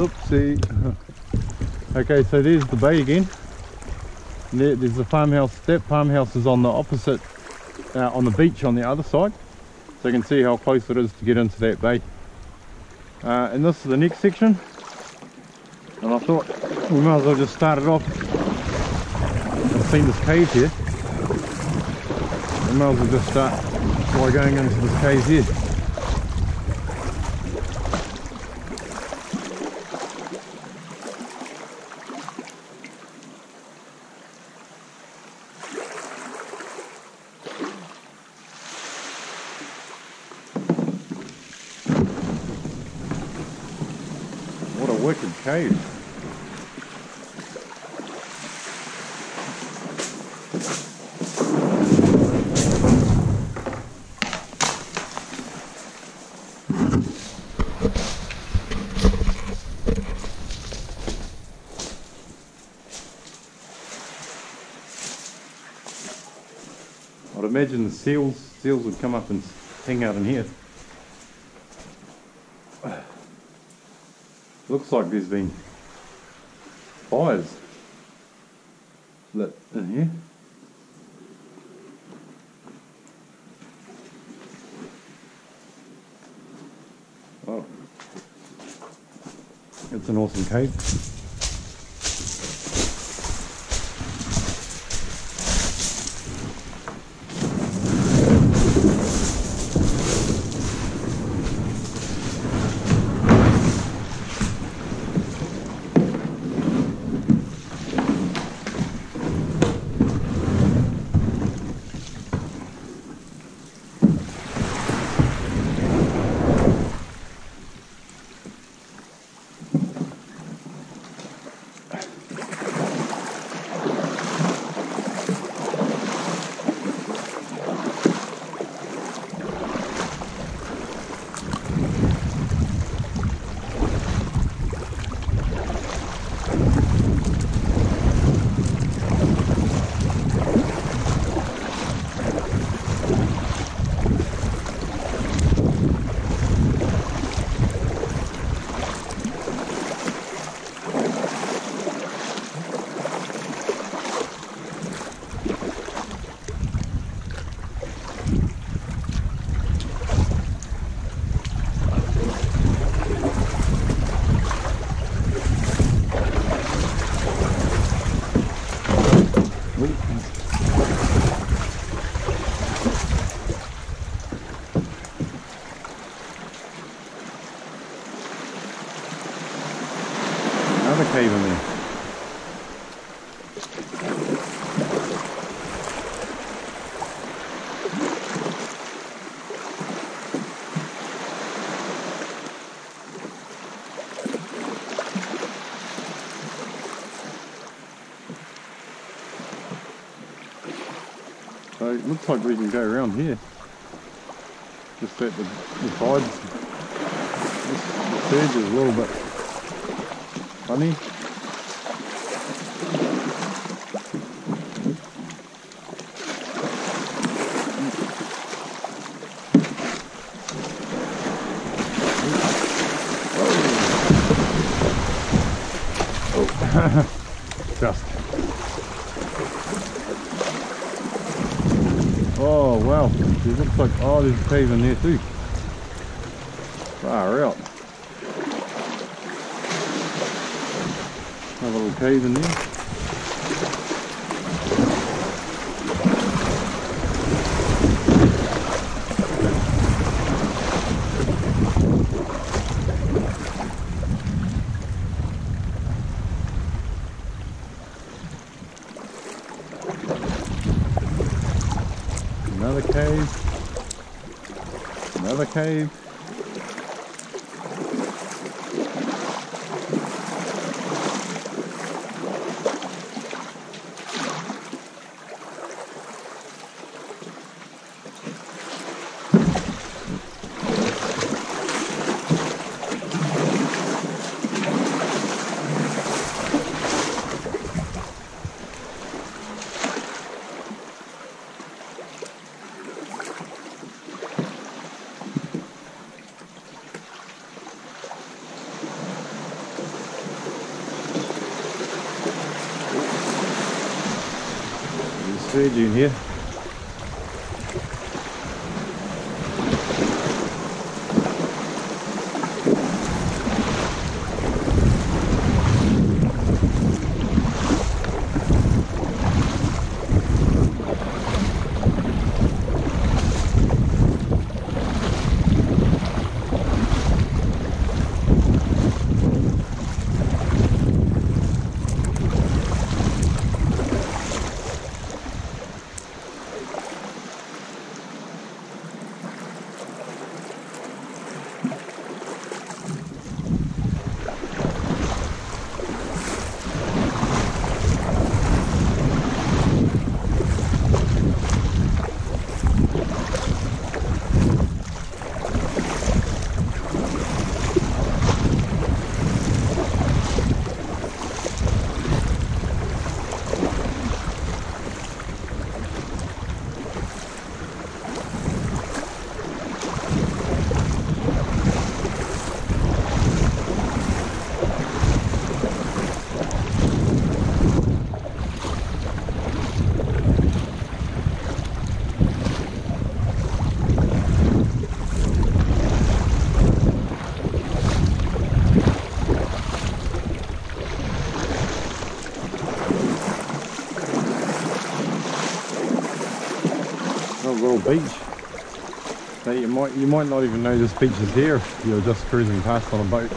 Oopsie. Okay, so there's the bay again. There, there's the farmhouse. That farmhouse is on the opposite, uh, on the beach on the other side. So you can see how close it is to get into that bay. Uh, and this is the next section. And I thought we might as well just start it off. I've seen this cave here. We might as well just start by going into this cave here. What a wicked cave. I'd imagine the seals seals would come up and hang out in here. Looks like there's been fires lit in here. Oh, it's an awesome cave. It looks like we can go around here. Just at the, the. This, the surge is a little bit funny. Just. Oh wow, it looks like, oh there's in there too. Far out. Another little cave in there. Another cave. Another cave. Sand dune here. Little beach. That you might you might not even know this beach is here you're just cruising past on a boat.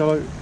Too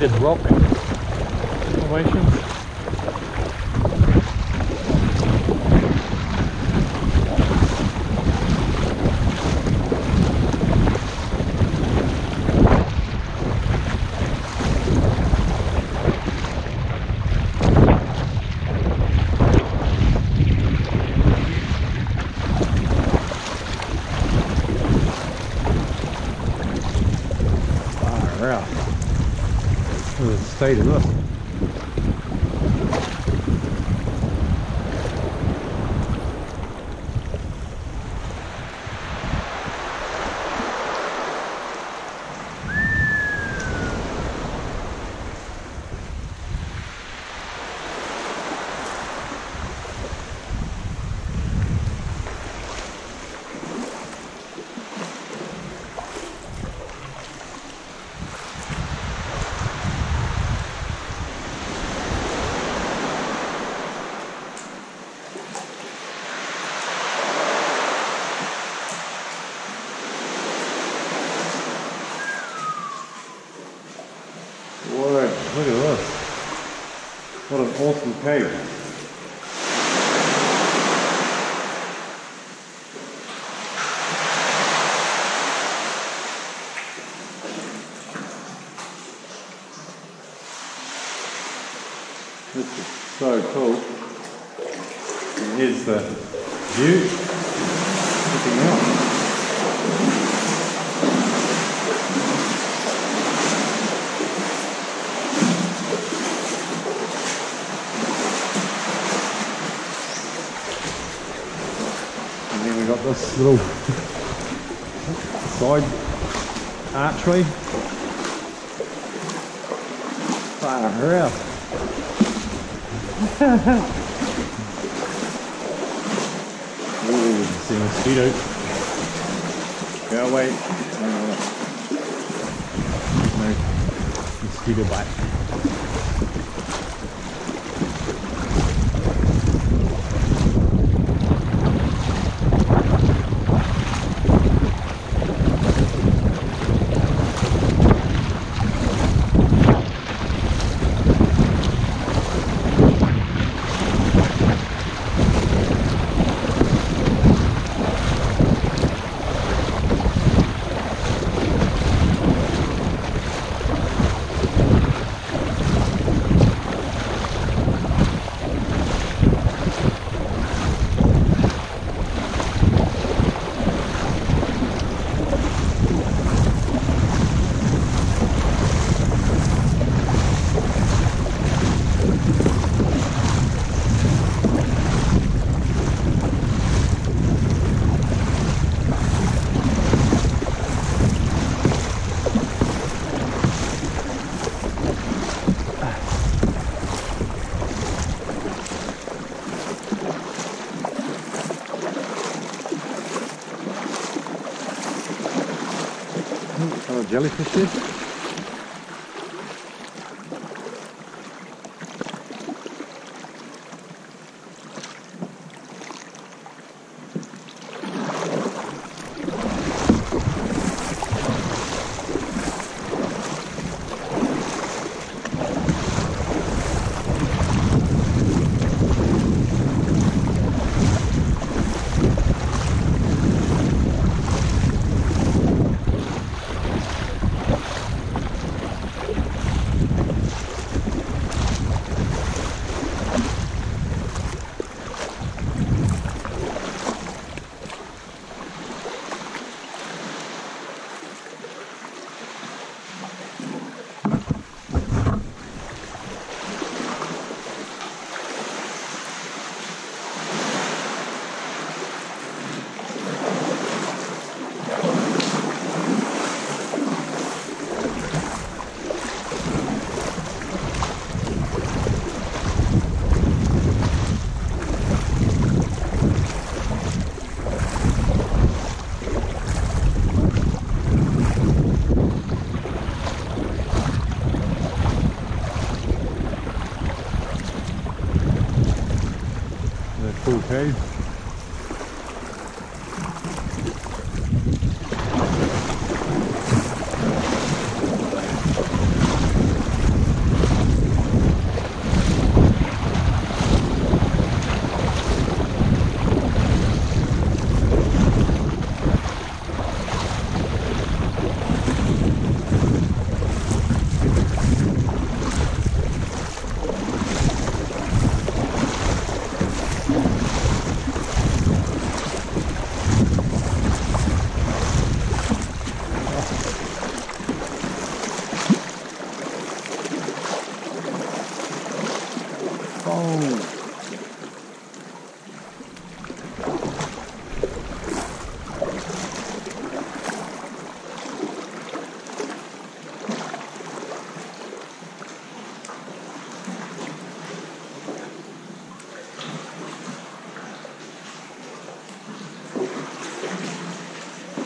rugged rock formations. スタイルの awesome. This is so cool. Here's the view. Looking out. And then we got this little side archway. Far out. Ooh, see mosquitoes. Go away. No mosquito bite. Oh, jellyfish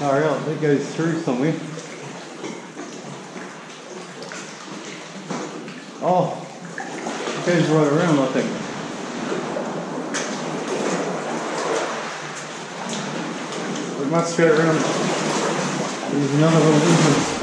Alright, that goes through somewhere. Oh, it goes right around, I think. It must go around. There's another little entrance.